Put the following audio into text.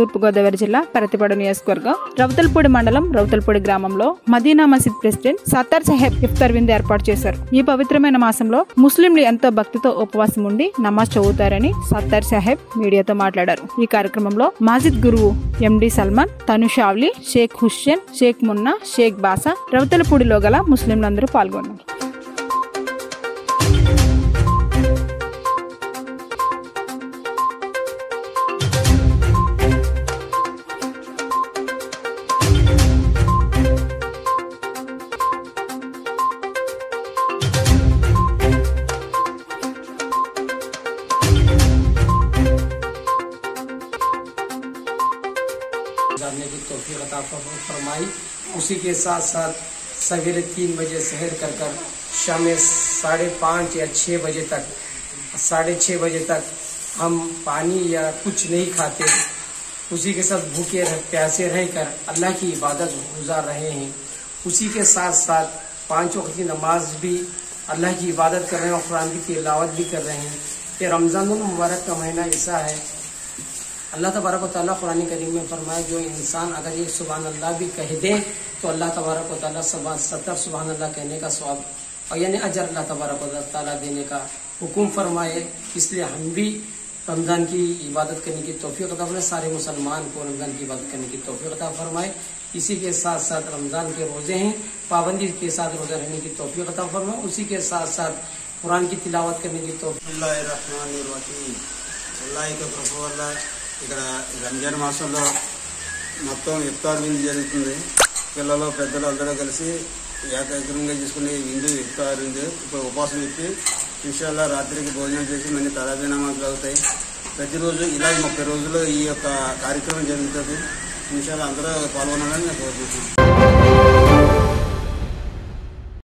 తూర్పుగోదావరి జిల్లా పరతిపాడు నియోజకవర్గం రౌతల్పూడి మండలం రౌతల్పూడి గ్రామంలో మదీనా మసీద్ ప్రెసిడెంట్ సత్తార్ సాహెబ్ ఇఫ్తార్ విందు ఏర్పాటు చేశారు. ఈ పవిత్రమైన మాసంలో ముస్లింలు ఎంతో భక్తితో ఉపవాసం ఉండి నమాజ్ చదువుతారని సత్తార్ సాహెబ్ మీడియాతో మాట్లాడారు. ఈ కార్యక్రమంలో మాజిద్ గురువు ఎండి సల్మాన్ తను షావ్లీ షేక్ హుస్సేన్ షేక్ మున్నా షేక్ బాసా రౌతలపూడిలో గల ముస్లింలందరూ పాల్గొన్నారు. गुजारने की तोफ़ी अता फरमाई। उसी के साथ साथ सवेरे तीन बजे सहर कर कर शाम साढ़े पाँच या छः बजे तक साढ़े छः बजे तक हम पानी या कुछ नहीं खाते। उसी के साथ भूखे रह, प्यासे रह कर अल्लाह की इबादत गुजार रहे हैं। उसी के साथ साथ पाँच वक्त की नमाज़ भी अल्लाह की इबादत कर रहे हैं और कुरान की तिलावत भी कर रहे हैं। ये रमज़ान मुबारक का महीना ऐसा है अल्लाह तबारक कुरानी करीम में फरमाए, जो इंसान अगर ये सुबह अल्लाह भी कह दे तो अल्लाह तबारक ताली सुबह अल्लाह कहने का स्वाब और यानी अजर अल्लाह तबारक देने का हुक्म फरमाए। इसलिए हम भी रमज़ान की इबादत करने की तोहफी कदा फरमाए, सारे मुसलमान को रमज़ान की इबादत करने की तोफ़ी कदा फरमाए। इसी के साथ साथ रमज़ान के रोज़े हैं, पाबंदी के साथ रोज़ा रहने की तोफ़ी कदा फरमाए, उसी के साथ साथ कुरान की तिलावत करने की तोहफी ఇక్కడ రంజాన్ మాసంలో మొత్తం ఇఫ్తార్ విందు జరుగుతుంది. పిల్లలు పెద్దలు అందరూ కలిసి ఏకాగ్రంగా చేసుకునే విందు ఇఫ్తార్ విందు ఇప్పుడు ఉపవాసం ఇచ్చి విషయాల్లో రాత్రికి భోజనం చేసి మళ్ళీ తరాబీ నమాజులు అవుతాయి. ప్రతిరోజు ఇలా ముప్పై రోజులు ఈ యొక్క కార్యక్రమం జరుగుతుంది. విషయాలు అందరూ పాల్గొనాలని నేను కోరుకుంటున్నాను.